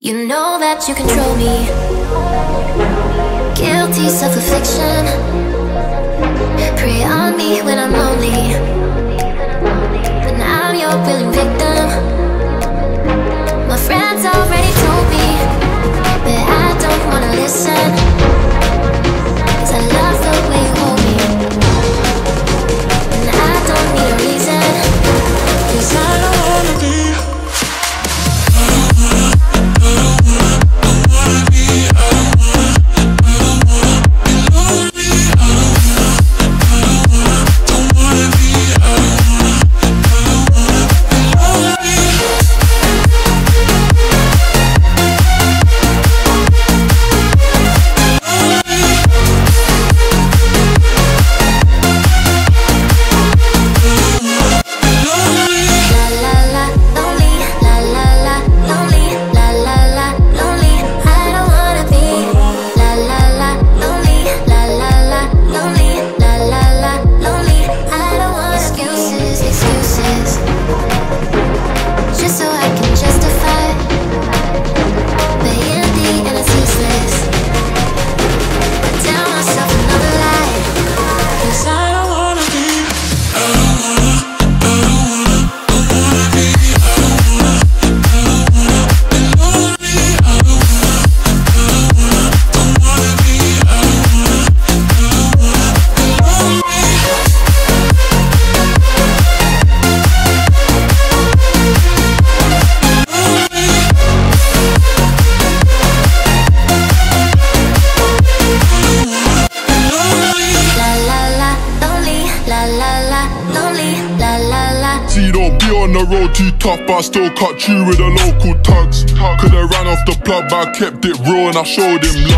You know that you control me. Guilty self affliction. Prey on me when I'm lonely. Now I'm your willing victim. On the road too tough, but I still cut you with the local tugs. Could have ran off the plug, but I kept it real and I showed him love.